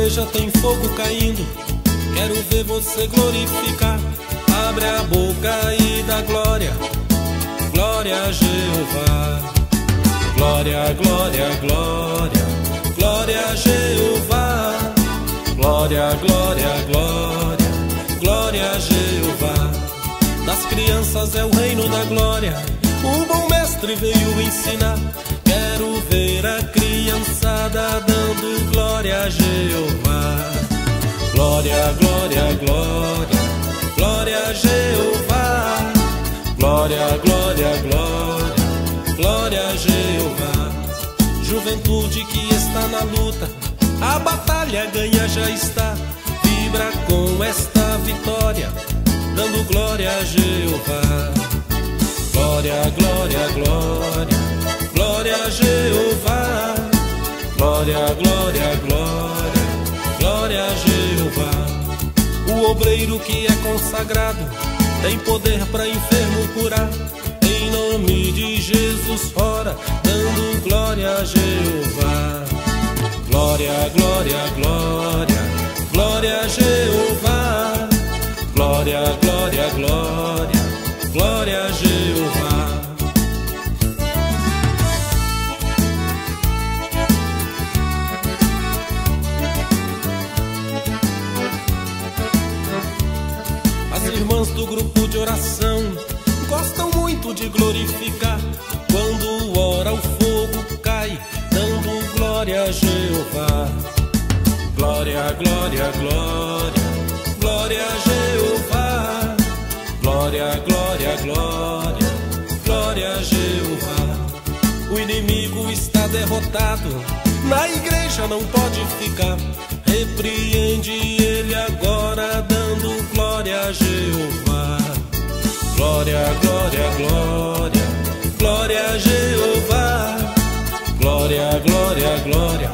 igreja tem fogo caindo. Quero ver você glorificar. Abre a boca e dá glória. Glória a Jeová. Glória, glória, glória. Glória a Jeová. Glória, glória, glória. Glória a Jeová. Das crianças é o reino da glória. O bom mestre veio ensinar. Quero ver a criançada dando glória a Jeová. Glória, glória, glória, glória a Jeová. Glória, glória, glória, glória a Jeová. Juventude que está na luta, a batalha ganha já está. Vibra com esta vitória, dando glória a Jeová. Glória, glória, glória, a Jeová. O obreiro que é consagrado tem poder para enfermo curar. Em nome de Jesus, ora, dando glória a Jeová. Glória, glória, glória, glória a Jeová. Glória, glória, glória, do grupo de oração gostam muito de glorificar. Quando ora, o fogo cai, dando glória a Jeová. Glória, glória, glória, glória a Jeová. Glória, glória, glória, glória a Jeová. O inimigo está derrotado, na igreja não pode ficar. Repreende ele agora, dando glória a Jeová. Glória, glória, glória, glória a Jeová. Glória, glória, glória,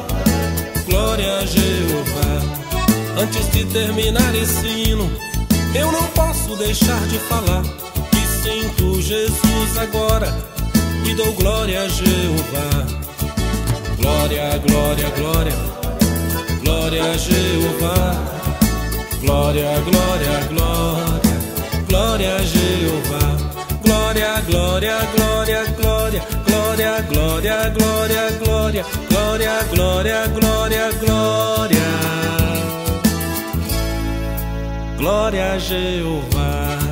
glória a Jeová. Antes de terminar esse hino, eu não posso deixar de falar que sinto Jesus agora e dou glória a Jeová. Glória, glória, glória. Glória a Jeová, glória, glória, glória, glória a Jeová, glória, glória, glória, glória, glória, glória, glória, glória, glória, glória, glória, glória, glória a Jeová.